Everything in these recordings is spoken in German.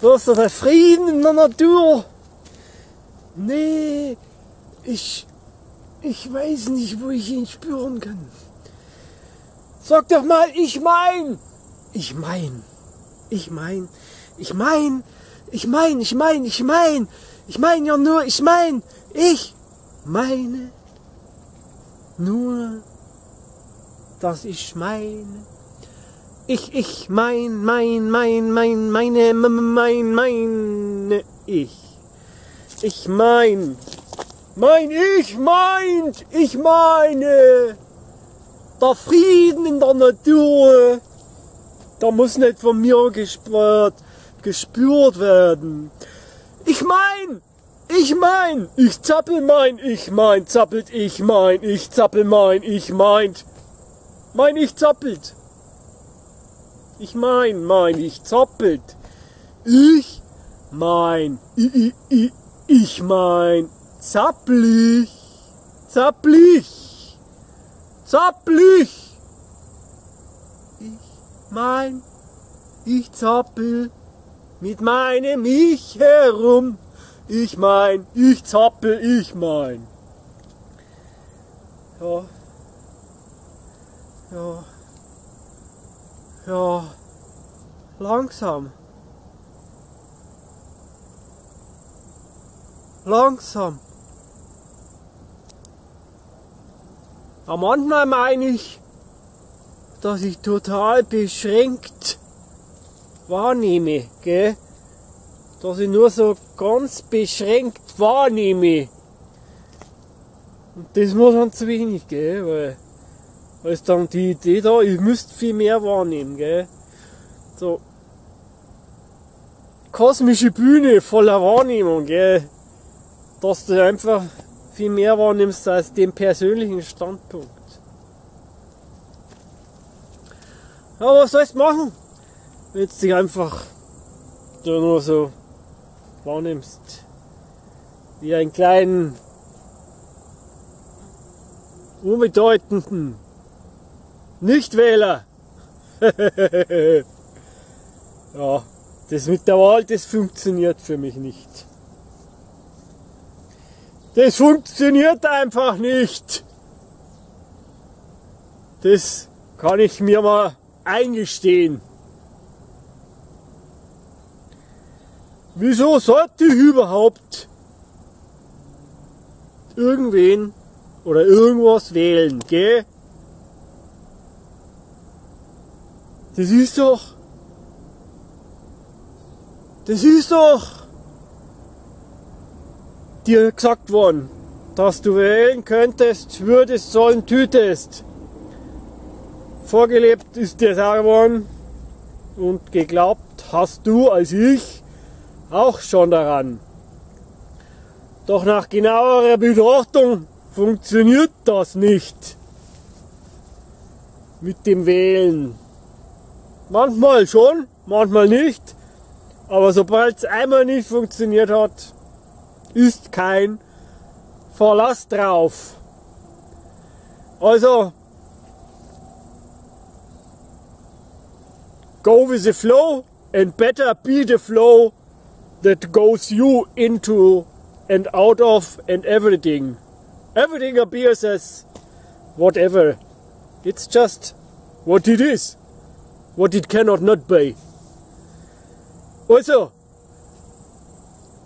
Du den Frieden in der Natur? Nee, ich, ich weiß nicht, wo ich ihn spüren kann. Sag doch mal, ich mein. Ich mein. Ich mein. Ich mein. Ich mein, ich mein, ich mein. Ich mein ja nur, ich mein. Ich meine nur, dass ich meine. Ich, ich, mein, mein, mein, mein, meine, mein, meine, ich. Ich mein. Mein Ich meint, ich meine. Der Frieden in der Natur, der muss nicht von mir gespürt, gespürt werden. Ich mein, ich mein, ich zappel mein, ich mein, zappelt ich mein, ich zappel mein, ich meint. Mein ich zappelt. Ich mein, mein ich zappelt. Ich mein, ich, ich, ich, mein, zapplich, zapplich, zapplich. Ich mein, ich zappel mit meinem Ich herum. Ich mein, ich zappel, ich mein. Ja. Ja. Ja. Langsam. Langsam. Aber manchmal meine ich, dass ich total beschränkt wahrnehme, gell? dass ich nur so ganz beschränkt wahrnehme. Und das muss dann zu wenig, gell? Weil ist dann die Idee da, ich müsste viel mehr wahrnehmen, gell? So. Kosmische Bühne voller Wahrnehmung, gell? Dass du einfach viel mehr wahrnimmst als den persönlichen Standpunkt. Ja, was sollst du machen? Wenn du dich einfach da nur so wahrnimmst. Wie einen kleinen, unbedeutenden Nichtwähler. ja, das mit der Wahl, das funktioniert für mich nicht. Das funktioniert einfach nicht. Das kann ich mir mal eingestehen. Wieso sollte ich überhaupt irgendwen oder irgendwas wählen, gell? Das ist doch, das ist doch dir gesagt worden, dass du wählen könntest, würdest, sollen, tütest. Vorgelebt ist dir sagen worden und geglaubt hast du als ich, auch schon daran. Doch nach genauerer Betrachtung funktioniert das nicht mit dem Wählen. Manchmal schon, manchmal nicht. Aber sobald es einmal nicht funktioniert hat, ist kein Verlass drauf. Also, go with the flow and better be the flow that goes you into and out of and everything. Everything appears as whatever. It's just what it is. What it cannot not be. Also,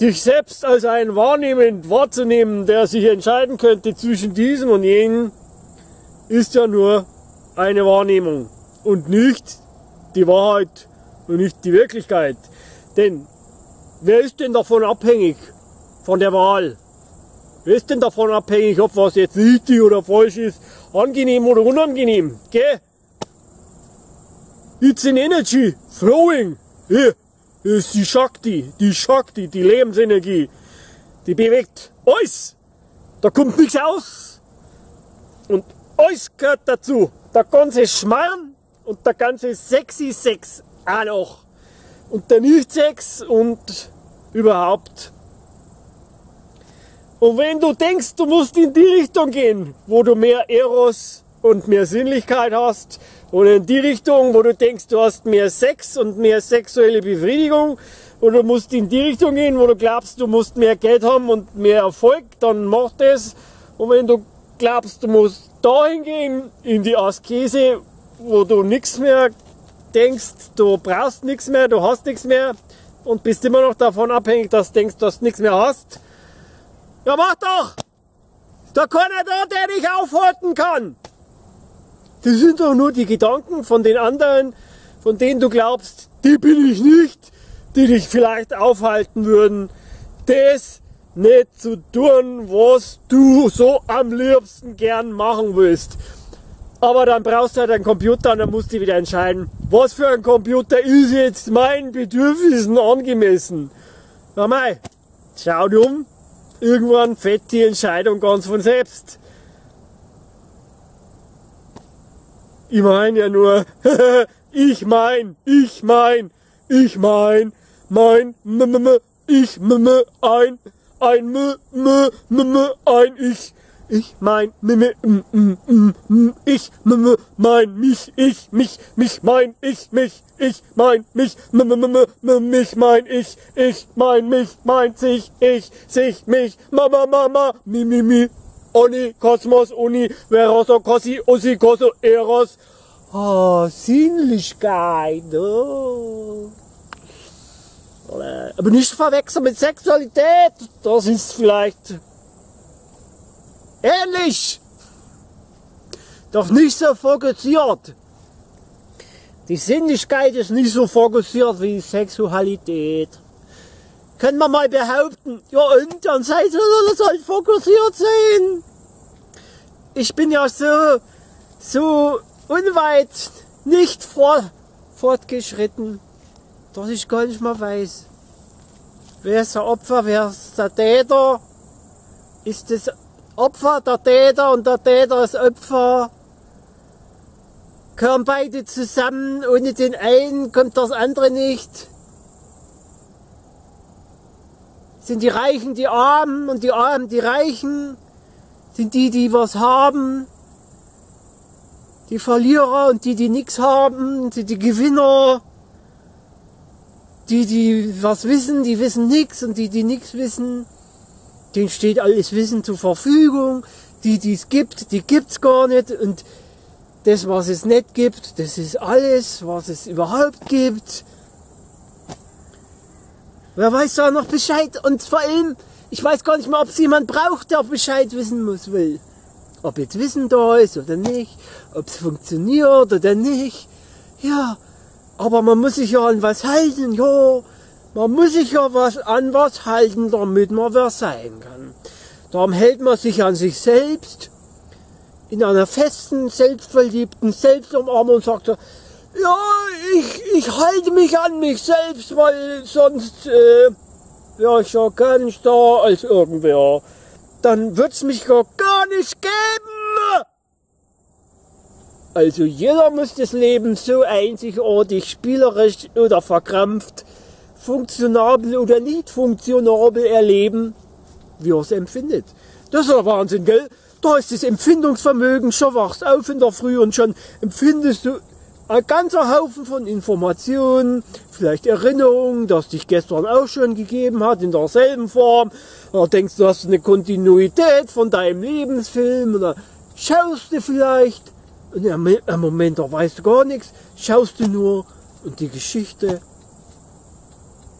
dich selbst als ein wahrnehmend wahrzunehmen, der sich entscheiden könnte zwischen diesem und jenem, ist ja nur eine Wahrnehmung und nicht die Wahrheit und nicht die Wirklichkeit. Denn Wer ist denn davon abhängig? Von der Wahl? Wer ist denn davon abhängig, ob was jetzt richtig oder falsch ist? Angenehm oder unangenehm? Gell? It's an energy flowing. Hier ist die Shakti, die Shakti, die Lebensenergie. Die bewegt alles. Da kommt nichts aus. Und alles gehört dazu. Der ganze Schmarrn und der ganze sexy Sex auch noch und der Nichtsex und überhaupt. Und wenn du denkst, du musst in die Richtung gehen, wo du mehr Eros und mehr Sinnlichkeit hast, und in die Richtung, wo du denkst, du hast mehr Sex und mehr sexuelle Befriedigung, oder du musst in die Richtung gehen, wo du glaubst, du musst mehr Geld haben und mehr Erfolg, dann mach das. Und wenn du glaubst, du musst dahin gehen, in die Askese, wo du nichts mehr denkst, du brauchst nichts mehr, du hast nichts mehr und bist immer noch davon abhängig, dass du denkst, dass du nichts mehr hast. Ja, mach doch! Da keiner da, der dich aufhalten kann. Das sind doch nur die Gedanken von den anderen, von denen du glaubst, die bin ich nicht, die dich vielleicht aufhalten würden, das nicht zu tun, was du so am liebsten gern machen willst. Aber dann brauchst du halt einen Computer und dann musst du wieder entscheiden, was für ein Computer ist jetzt meinen Bedürfnissen angemessen. Na mei, schau dir um, irgendwann fällt die Entscheidung ganz von selbst. Ich meine ja nur, ich mein, ich mein, ich mein, mein, m, m, m, ich, m, m, ein, ein, m, m, m, m, ein, ich. Ich mein, m, m, m, m, m, ich, m, m, mein, mich, ich, mich, mich, mein, ich, mich, ich, mein, mich, m, m, m, m, mich, mein, ich, ich, mein, mich, mein, sich, ich, sich, mich, mama, mama, mi, mi, mi, Oni, Kosmos, Uni, Veroso, Kossi, Ossi, Koso, Eros. Oh, Sinnlichkeit, oh. Aber nicht verwechseln mit Sexualität. Das ist vielleicht ähnlich. Doch nicht so fokussiert. Die Sinnlichkeit ist nicht so fokussiert wie die Sexualität. Können wir mal behaupten, ja und, dann seid ihr soll fokussiert sein. Ich bin ja so, so unweit nicht vor, fortgeschritten, dass ich gar nicht mehr weiß, wer ist der Opfer, wer ist der Täter, ist das Opfer der Täter und der Täter ist Opfer, gehören beide zusammen, ohne den einen kommt das andere nicht. Sind die Reichen die Armen und die Armen die Reichen? Sind die, die was haben? Die Verlierer und die, die nichts haben, sind die Gewinner. Die, die was wissen, die wissen nichts und die, die nichts wissen, denen steht alles Wissen zur Verfügung. Die, die es gibt, die gibt's gar nicht und das, was es nicht gibt, das ist alles, was es überhaupt gibt. Wer weiß da noch Bescheid und vor allem, ich weiß gar nicht mal, ob es jemand braucht, der Bescheid wissen muss, will ob jetzt Wissen da ist oder nicht, ob es funktioniert oder nicht. Ja, aber man muss sich ja an was halten, ja. Man muss sich ja was an was halten, damit man wer sein kann. Darum hält man sich an sich selbst in einer festen, selbstverliebten Selbstumarmung und sagt so, ja, ich, ich halte mich an mich selbst, weil sonst äh, wäre ich ja gar nicht da als irgendwer dann wird's mich gar, gar nicht geben. Also jeder muss das Leben so einzigartig, spielerisch oder verkrampft, funktionabel oder nicht funktionabel erleben, wie er es empfindet. Das ist der Wahnsinn, gell? Da ist das Empfindungsvermögen, schon wachst auf in der Früh und schon empfindest du ein ganzer Haufen von Informationen, vielleicht Erinnerungen, dass dich gestern auch schon gegeben hat, in derselben Form. Oder denkst du, hast eine Kontinuität von deinem Lebensfilm oder schaust du vielleicht und im Moment da weißt du gar nichts, schaust du nur und die Geschichte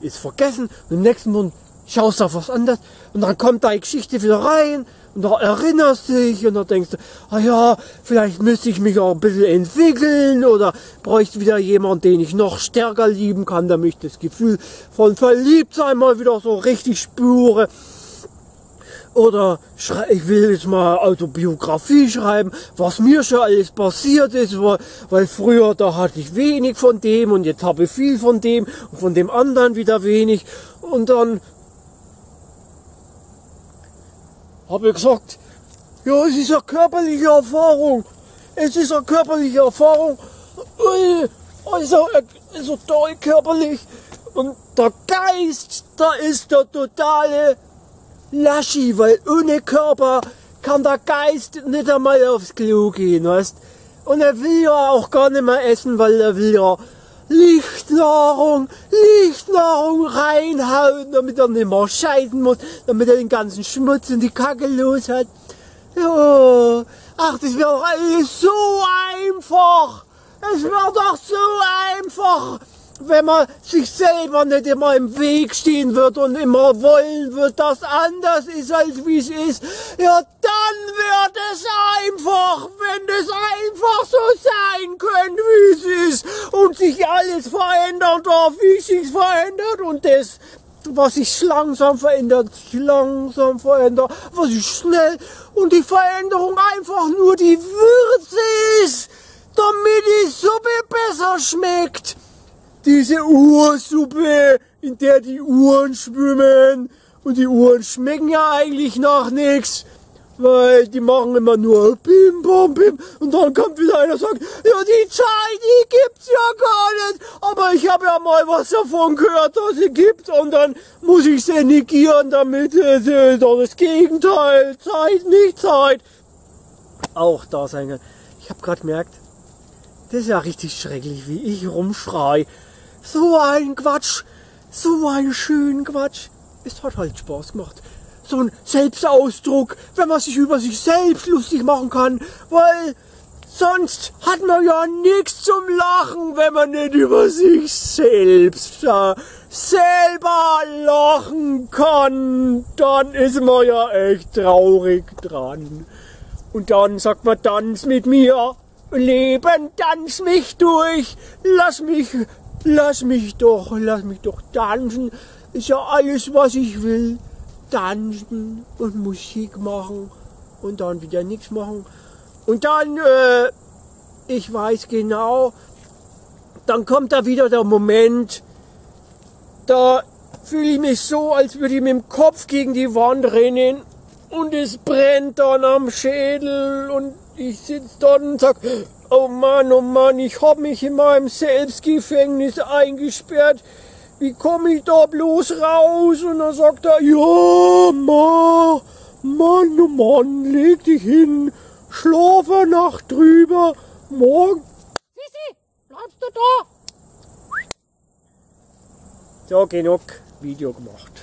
ist vergessen und im nächsten Moment schaust du auf was anderes und dann kommt deine Geschichte wieder rein und da erinnerst du dich und da denkst du, ah ja, vielleicht müsste ich mich auch ein bisschen entwickeln oder bräuchte wieder jemand, den ich noch stärker lieben kann, damit ich das Gefühl von Verliebtsein mal wieder so richtig spüre. Oder ich will jetzt mal Autobiografie schreiben, was mir schon alles passiert ist, weil früher da hatte ich wenig von dem und jetzt habe ich viel von dem und von dem anderen wieder wenig. Und dann habe ich gesagt, ja, es ist eine körperliche Erfahrung. Es ist eine körperliche Erfahrung. Also, also toll körperlich. Und der Geist, da ist der totale Laschi, weil ohne Körper kann der Geist nicht einmal aufs Klo gehen, weißt? Und er will ja auch gar nicht mehr essen, weil er will ja Lichtnahrung, Lichtnahrung reinhauen, damit er nicht mehr scheiden muss, damit er den ganzen Schmutz und die Kacke los hat. Ja, ach, das wäre doch alles so einfach. Es wäre doch so einfach wenn man sich selber nicht immer im Weg stehen wird und immer wollen wird, dass anders ist, als wie es ist, ja, dann wird es einfach, wenn es einfach so sein könnte, wie es ist. Und sich alles verändern darf, wie es sich verändert. Und das, was sich langsam verändert, sich langsam verändert, was sich schnell und die Veränderung einfach nur die Würze ist, damit die Suppe besser schmeckt diese Ursuppe, in der die Uhren schwimmen. Und die Uhren schmecken ja eigentlich nach nichts. Weil die machen immer nur Bim, Bom, Bim. Und dann kommt wieder einer und sagt, ja, die Zeit, die gibt's ja gar nicht. Aber ich habe ja mal was davon gehört, dass sie gibt. Und dann muss ich sie negieren, damit äh, das Gegenteil, Zeit, nicht Zeit, auch da sein kann. Ich habe gerade gemerkt, das ist ja richtig schrecklich, wie ich rumschrei. So ein Quatsch, so ein schönen Quatsch. Es hat halt Spaß gemacht. So ein Selbstausdruck, wenn man sich über sich selbst lustig machen kann, weil sonst hat man ja nichts zum Lachen, wenn man nicht über sich selbst äh, selber lachen kann. Dann ist man ja echt traurig dran. Und dann sagt man, tanz mit mir. Leben, tanz mich durch, lass mich Lass mich doch, lass mich doch tanzen. Ist ja alles, was ich will. Tanzen und Musik machen und dann wieder nichts machen. Und dann, äh, ich weiß genau, dann kommt da wieder der Moment, da fühle ich mich so, als würde ich mit dem Kopf gegen die Wand rennen und es brennt dann am Schädel und ich sitze dort und sag, oh Mann, oh Mann, ich hab mich in meinem Selbstgefängnis eingesperrt. Wie komme ich da bloß raus? Und dann sagt er, ja, Ma, Mann, oh Mann, leg dich hin, schlafe Nacht drüber, morgen. Sissi, bleibst du da? So, genug Video gemacht.